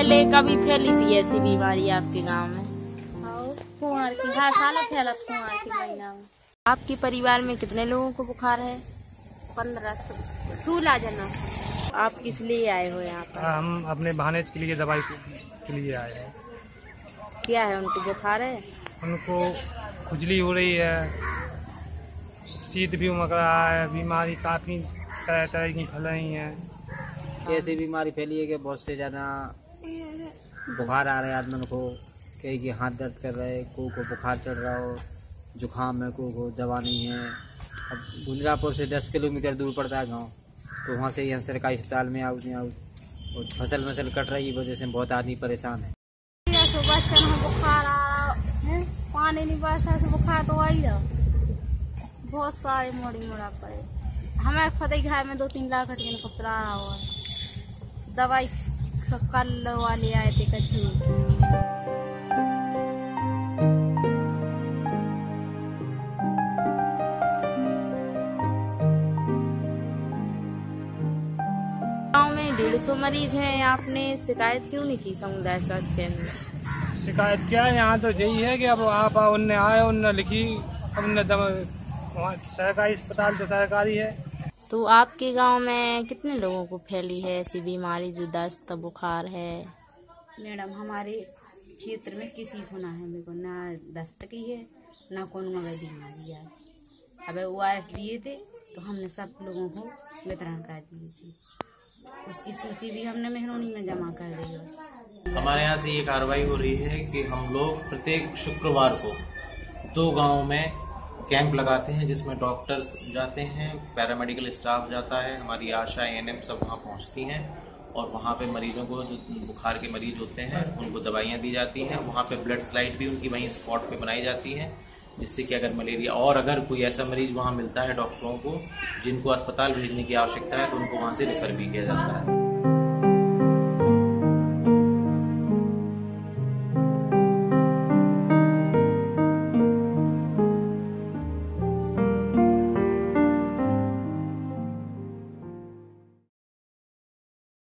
पहले कभी फैली थी ऐसी बीमारी आपके गाँव में? की हर साल फैलत कुंवर की महीना में। आपके परिवार में कितने लोगों को बुखार है? पंद्रह सोलह जना। आप किस लिए आए हो यहाँ पर? हम अपने भानेज के लिए दवाई के लिए आए हैं। क्या है उनको बुखार है? उनको खुजली हो रही है शीत भी उमक रहा है बीमारी काफ़ी तरह तरह की फैल रही है। ऐसी बीमारी फैली है कि बहुत से ज़्यादा बुखार आ रहा है आदमी को, कहीं के हाथ दर्द कर रहे हैं को को बुखार चढ़ रहा हो, जुकाम है को को दवा नहीं है। अब गुजरापुर से दस किलोमीटर दूर पड़ता है गाँव तो वहाँ से यहाँ सरकारी अस्पताल में आउट नहीं आउट और फ़सल मसल कट रही है, वजह से बहुत आदमी परेशान है। पानी नहीं बरसा से बुखार तो आई रहा बहुत सारे मोड़ी मोड़ा पड़े। हमें फतेह घर में दो तीन लाख कपड़ा रहा हुआ। दवाई कल वाले आए थे कछू। गाँव में डेढ़ सौ मरीज़ हैं, आपने शिकायत क्यों नहीं की समुदाय स्वास्थ्य केंद्र? शिकायत क्या है? यहाँ तो यही है कि अब आप उनने आए, उनने लिखी दवा सरकारी अस्पताल तो सरकारी है। तो आपके गाँव में कितने लोगों को फैली है ऐसी बीमारी जो दस्त बुखार है? मैडम हमारे क्षेत्र में किसी को ना है मेरे को ना दस्त की है ना कौन मगर बीमारी है। अब ओ आर दिए थे तो हमने सब लोगों को वितरण कर दिए थे। उसकी सूची भी हमने मेहरोनी में जमा कर दी है। हमारे यहाँ से ये कार्रवाई हो रही है कि हम लोग प्रत्येक शुक्रवार को दो गाँव में कैंप लगाते हैं, जिसमें डॉक्टर्स जाते हैं, पैरामेडिकल स्टाफ जाता है, हमारी आशा एएनएम सब वहाँ पहुँचती हैं और वहाँ पे मरीजों को जो बुखार के मरीज़ होते हैं, उनको दवाइयाँ दी जाती हैं। वहाँ पे ब्लड स्लाइड भी उनकी वहीं स्पॉट पे बनाई जाती है, जिससे कि अगर मलेरिया और अगर कोई ऐसा मरीज़ वहाँ मिलता है डॉक्टरों को, जिनको अस्पताल भेजने की आवश्यकता है तो उनको वहाँ से रेफर भी किया जाता है।